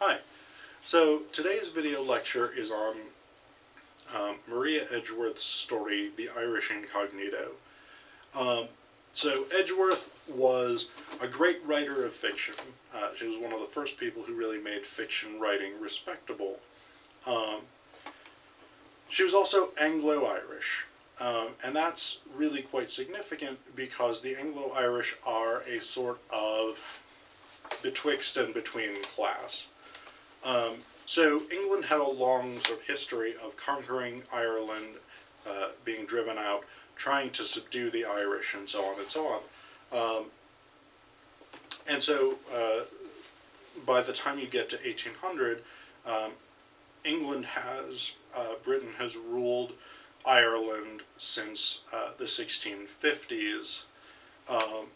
Hi. So today's video lecture is on um, Maria Edgeworth's story, The Irish Incognito. Um, so Edgeworth was a great writer of fiction. Uh, she was one of the first people who really made fiction writing respectable. Um, she was also Anglo-Irish. Um, and that's really quite significant because the Anglo-Irish are a sort of betwixt and between class. Um, so England had a long sort of history of conquering Ireland, uh, being driven out, trying to subdue the Irish, and so on and so on. Um, and so uh, by the time you get to 1800, um, England has, uh, Britain has ruled Ireland since uh, the 1650s. Um,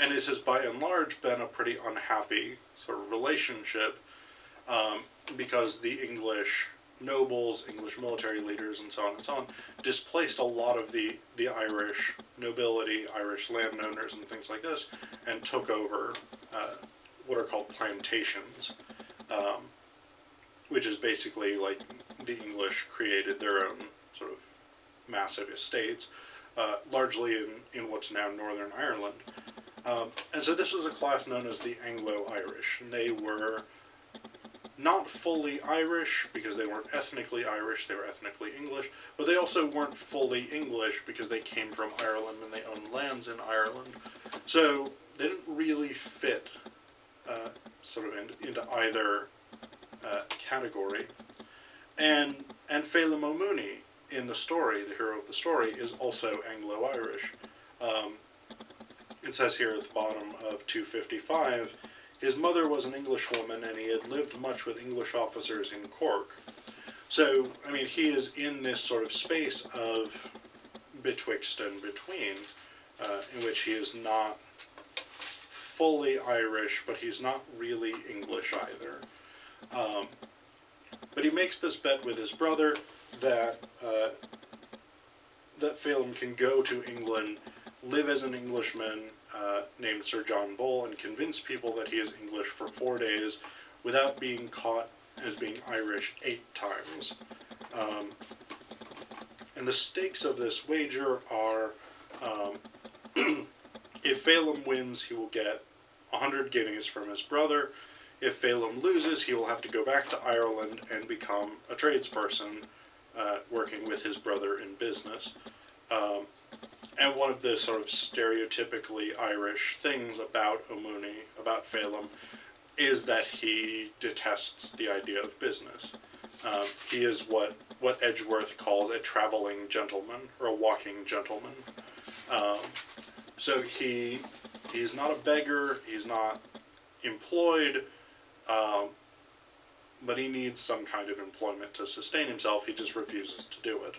and it has by and large been a pretty unhappy sort of relationship um, because the English nobles, English military leaders, and so on and so on, displaced a lot of the, the Irish nobility, Irish landowners, and things like this, and took over uh, what are called plantations, um, which is basically like the English created their own sort of massive estates, uh, largely in, in what's now Northern Ireland. Um, and so this was a class known as the Anglo-Irish, and they were not fully Irish because they weren't ethnically Irish, they were ethnically English, but they also weren't fully English because they came from Ireland and they owned lands in Ireland. So they didn't really fit uh, sort of in, into either uh, category. And, and Phelim O'Mooney in the story, the hero of the story, is also Anglo-Irish. Um, it says here at the bottom of 255, his mother was an Englishwoman and he had lived much with English officers in Cork. So, I mean, he is in this sort of space of betwixt and between, uh, in which he is not fully Irish, but he's not really English either. Um, but he makes this bet with his brother that uh, that Phelim can go to England, live as an Englishman uh, named Sir John Bull, and convince people that he is English for four days without being caught as being Irish eight times. Um, and the stakes of this wager are um, if Phelim wins, he will get 100 guineas from his brother. If Phelim loses, he will have to go back to Ireland and become a tradesperson uh, working with his brother in business. Um, and one of the sort of stereotypically Irish things about O'Mooney, about Phelim, is that he detests the idea of business. Um, he is what, what Edgeworth calls a traveling gentleman, or a walking gentleman. Um, so he he's not a beggar, he's not employed, um, but he needs some kind of employment to sustain himself. He just refuses to do it.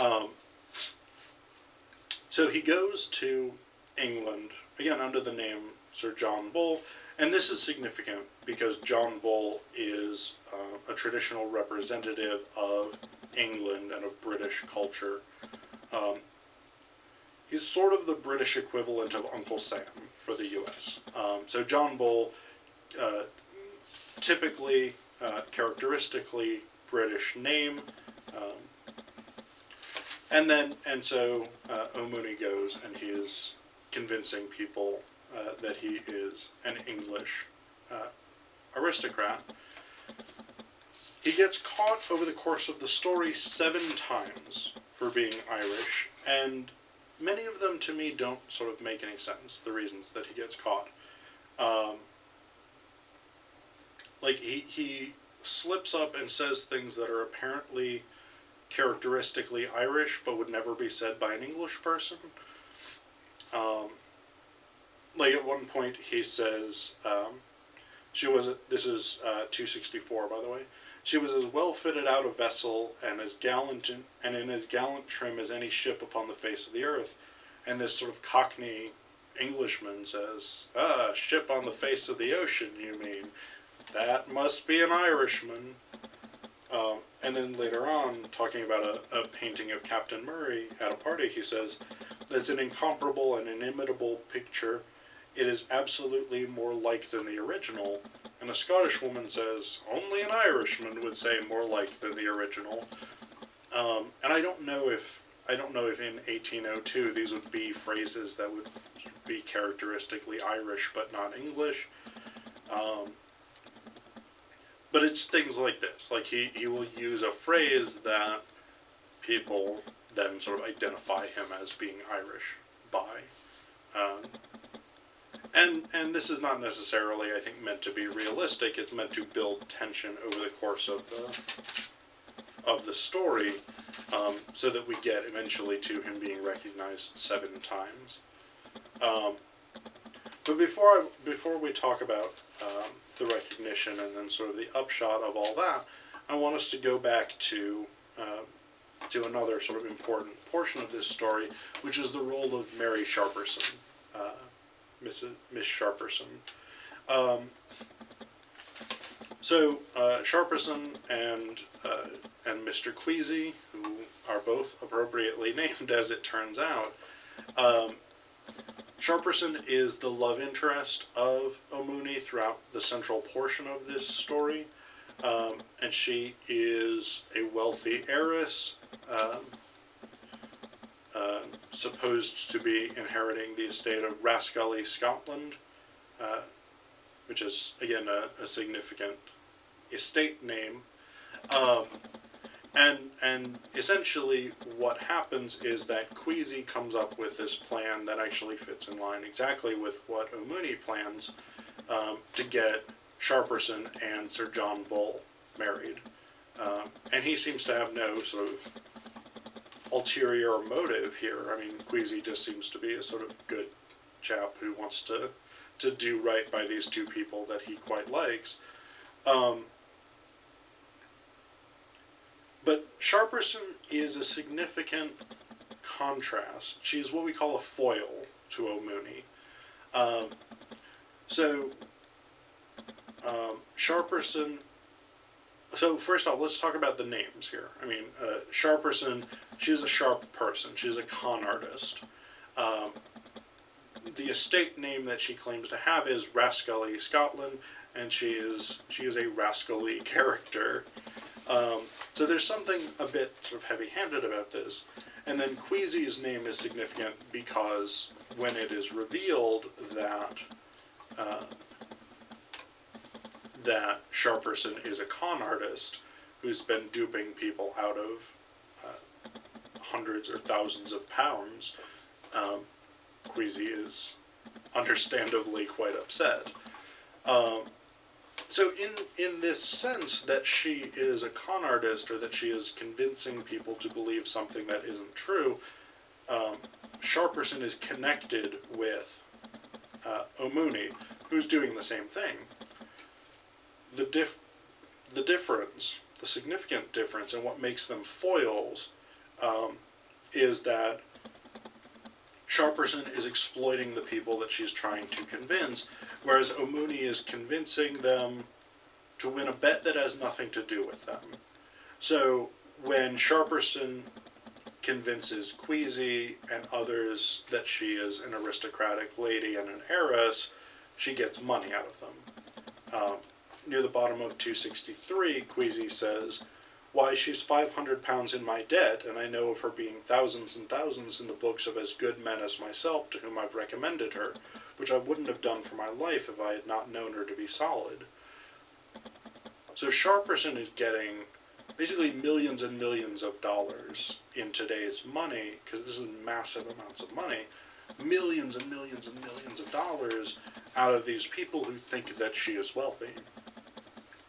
Um, so he goes to England, again under the name Sir John Bull, and this is significant because John Bull is uh, a traditional representative of England and of British culture. Um, he's sort of the British equivalent of Uncle Sam for the U.S. Um, so John Bull uh, typically, uh, characteristically British name. Um, and then, and so uh, O'Mooney goes and he is convincing people uh, that he is an English uh, aristocrat. He gets caught over the course of the story seven times for being Irish, and many of them to me don't sort of make any sense, the reasons that he gets caught. Um, like he he slips up and says things that are apparently characteristically Irish but would never be said by an English person. Um, like at one point he says, um, she was, this is uh, 264 by the way, she was as well fitted out a vessel and as gallant in, and in as gallant trim as any ship upon the face of the earth. And this sort of cockney Englishman says, ah, ship on the face of the ocean, you mean? that must be an Irishman. Um, and then later on, talking about a, a, painting of Captain Murray at a party, he says, It's an incomparable and inimitable picture. it is absolutely more like than the original. And a Scottish woman says, only an Irishman would say more like than the original. Um, and I don't know if I don't know if in 1802 these would be phrases that would be characteristically Irish but not English. Um, but it's things like this. Like he, he will use a phrase that people then sort of identify him as being Irish by. Um, and and this is not necessarily, I think, meant to be realistic. It's meant to build tension over the course of the of the story, um, so that we get eventually to him being recognized seven times. Um, but before I, before we talk about um, the recognition and then sort of the upshot of all that, I want us to go back to uh, to another sort of important portion of this story, which is the role of Mary Sharperson. Uh, Miss, Miss Sharperson. Um, so uh, Sharperson and uh, and Mr. Queasy, who are both appropriately named as it turns out, um, Sharperson is the love interest of O'Mooney throughout the central portion of this story, um, and she is a wealthy heiress. Um, uh, supposed to be inheriting the estate of Rascally, Scotland, uh, which is, again, a, a, significant estate name. Um, and, and essentially what happens is that Queasy comes up with this plan that actually fits in line exactly with what O'Mooney plans um, to get Sharperson and Sir John Bull married. Um, and he seems to have no sort of ulterior motive here. I mean, Queasy just seems to be a sort of good chap who wants to to do right by these two people that he quite likes. Um, but Sharperson is a significant contrast. She is what we call a foil to O'Mooney. Um, so, um, Sharperson so first off, let's talk about the names here. I mean, uh, Sharperson, she's a sharp person. She's a con artist. Um, the estate name that she claims to have is Rascally Scotland, and she is she is a rascally character. Um, so there's something a bit sort of heavy-handed about this. And then Queasy's name is significant because when it is revealed that uh, that Sharperson is a con artist who's been duping people out of uh, hundreds or thousands of pounds, um, Queasy is understandably quite upset. Um, so in, in this sense that she is a con artist or that she is convincing people to believe something that isn't true, um, Sharperson is connected with uh, O'Mooney, who's doing the same thing. The dif the difference, the significant difference and what makes them foils um, is that Sharperson is exploiting the people that she's trying to convince, whereas O'Mooney is convincing them to win a bet that has nothing to do with them. So when Sharperson convinces Queasy and others that she is an aristocratic lady and an heiress, she gets money out of them. Um, near the bottom of 263, Queasy says, Why, she's 500 pounds in my debt, and I know of her being thousands and thousands in the books of as good men as myself to whom I've recommended her, which I wouldn't have done for my life if I had not known her to be solid. So Sharperson is getting basically millions and millions of dollars in today's money, because this is massive amounts of money, millions and millions and millions of dollars out of these people who think that she is wealthy.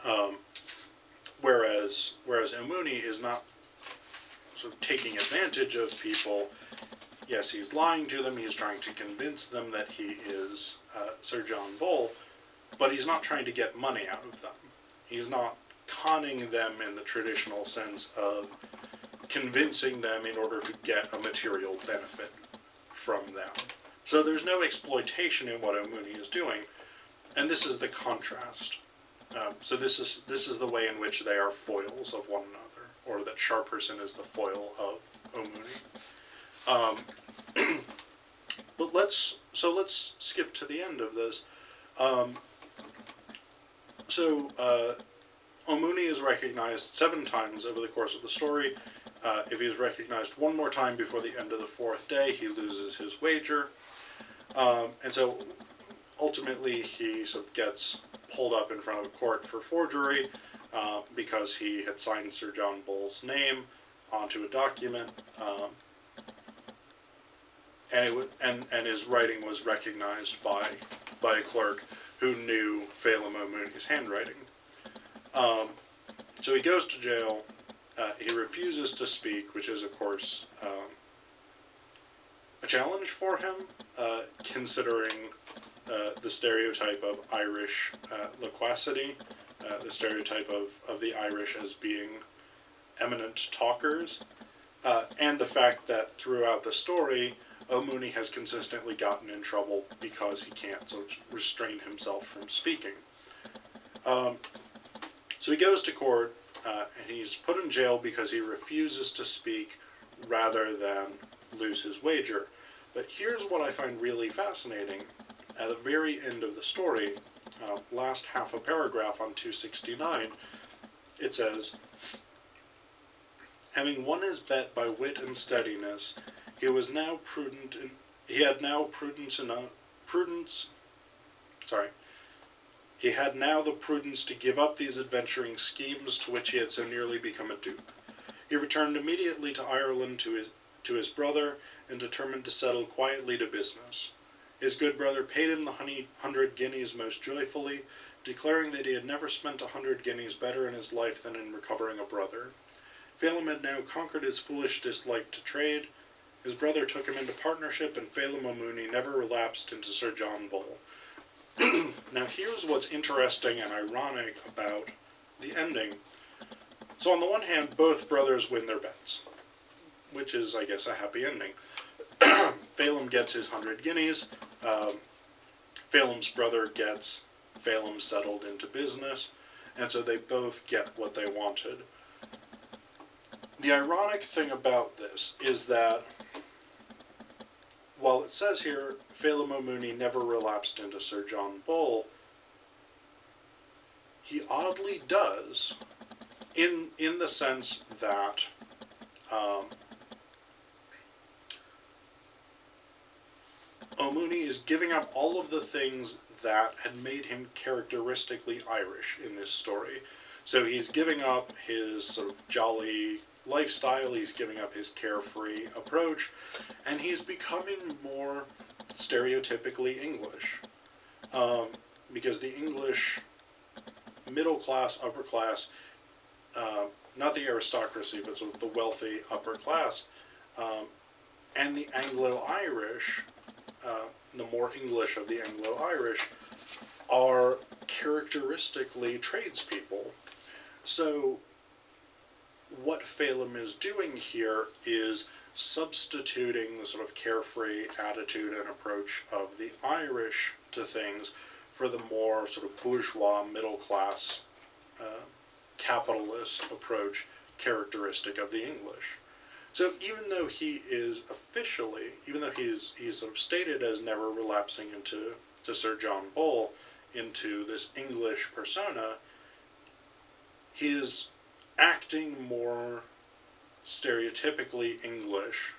Um, whereas whereas O'Mooney is not sort of taking advantage of people. Yes, he's lying to them. He's trying to convince them that he is uh, Sir John Bull, but he's not trying to get money out of them. He's not conning them in the traditional sense of convincing them in order to get a material benefit from them. So there's no exploitation in what O'Mooney is doing, and this is the contrast um, so this is this is the way in which they are foils of one another, or that Sharperson is the foil of O'Mooney. Um, but let's so let's skip to the end of this. Um, so uh, O'Mooney is recognized seven times over the course of the story. Uh, if he is recognized one more time before the end of the fourth day, he loses his wager. Um, and so ultimately he sort of gets pulled up in front of a court for forgery uh, because he had signed Sir John Bull's name onto a document. Um, and, it and, and his writing was recognized by, by a clerk who knew Phelim O'Mooney's handwriting. Um, so he goes to jail. Uh, he refuses to speak, which is, of course, um, a challenge for him, uh, considering uh, the stereotype of Irish uh, loquacity, uh, the stereotype of, of the Irish as being eminent talkers, uh, and the fact that throughout the story, O'Mooney has consistently gotten in trouble because he can't sort of restrain himself from speaking. Um, so he goes to court, uh, and he's put in jail because he refuses to speak rather than lose his wager. But here's what I find really fascinating. At the very end of the story, uh, last half a paragraph on 269, it says, Having won his bet by wit and steadiness, he was now prudent in, he had now prudence enough prudence sorry he had now the prudence to give up these adventuring schemes to which he had so nearly become a dupe. He returned immediately to Ireland to his to his brother and determined to settle quietly to business. His good brother paid him the hundred guineas most joyfully, declaring that he had never spent a hundred guineas better in his life than in recovering a brother. Phelim had now conquered his foolish dislike to trade. His brother took him into partnership, and Phelim O'Mooney never relapsed into Sir John Bull. now here's what's interesting and ironic about the ending. So on the one hand, both brothers win their bets which is, I guess, a happy ending. Phelim gets his hundred guineas. Um, Phelim's brother gets Phelim settled into business, and so they both get what they wanted. The ironic thing about this is that while it says here Phelim O'Mooney never relapsed into Sir John Bull, he oddly does, in in the sense that um, O'Mooney is giving up all of the things that had made him characteristically Irish in this story. So he's giving up his sort of jolly lifestyle, he's giving up his carefree approach, and he's becoming more stereotypically English. Um, because the English middle class, upper class, uh, not the aristocracy, but sort of the wealthy upper class, um, and the Anglo Irish uh, the more English of the Anglo-Irish, are characteristically tradespeople. So what Phelim is doing here is substituting the sort of carefree attitude and approach of the Irish to things for the more sort of bourgeois, middle class, uh, capitalist approach characteristic of the English. So even though he is officially, even though he's he's sort of stated as never relapsing into to Sir John Bull, into this English persona, he is acting more stereotypically English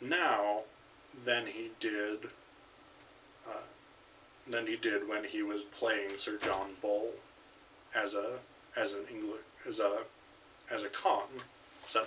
now than he did uh, than he did when he was playing Sir John Bull as a as an English as a as a con. So.